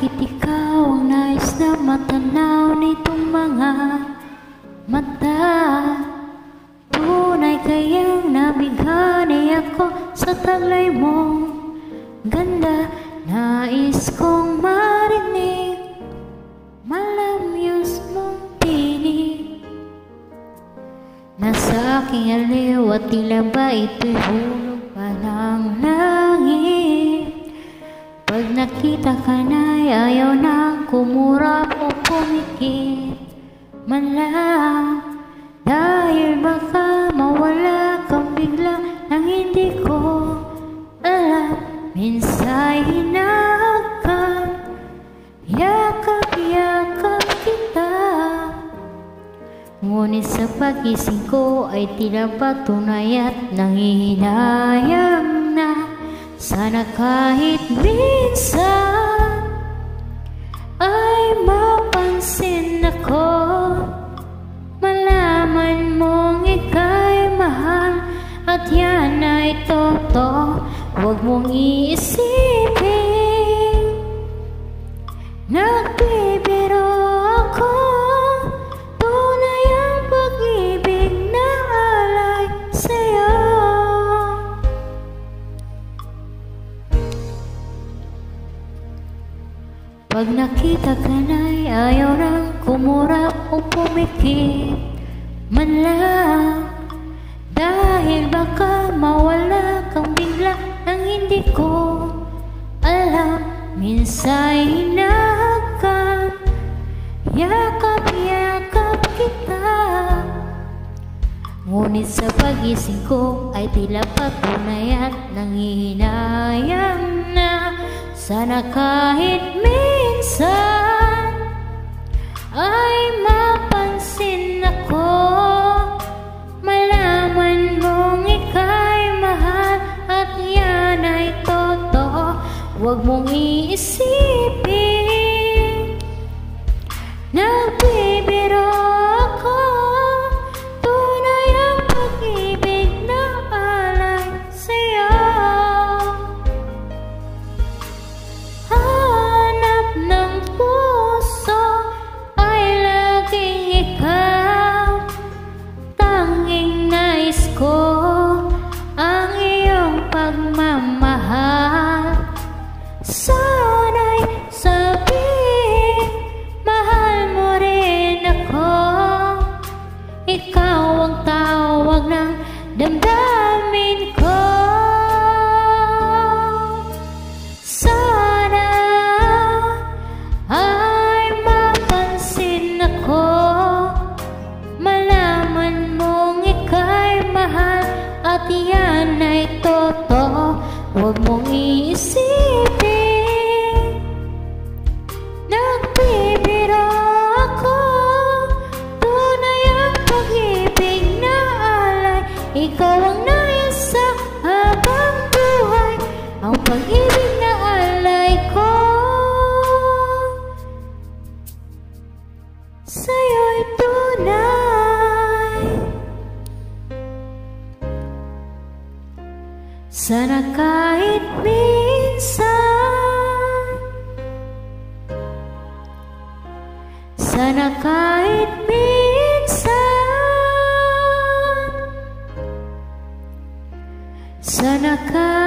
bakit ikaw ang nais na matanaw nitong mga mata? Tunay kayang nabighani ako sa taglay mo Ganda, nais kong marinig Malamyos mong tinig Nasa aking aliw at tila ba ito'y hulog pa ng langit Pag nakita ka na'y ayaw nang kumurap o pumikit. Man lang Dahil baka mawala kang bigla nang hindi ko alam. Minsa'y hinahagkan Yakap-yakap kita. Ngunit sa pagising ko ay tila patunay at nangihinayang na. Sana kahit minsan mapansin ako. Malaman mong ika'y mahal at yan ay totoo. Huwag mong iisipin Pag nakita ka na'y ayaw nang kumura o pumikit Man lang. Dahil baka mawala kang bigla nang hindi ko alam. Minsa'y hinahagkan Yakap-yakap kita. Ngunit sa pagising ko ay tila patunay at nangihinayang na. Sana kahit minsan ay mapansin ako. Malaman mong ika'y mahal at yan ay totoo. Huwag mong iisipin Ikaw ang nais sa habang buhay. Ang pag-ibig na alay ko. Sa'yo'y tunay. Sana kahit minsan. Sana kahit minsan Sanaka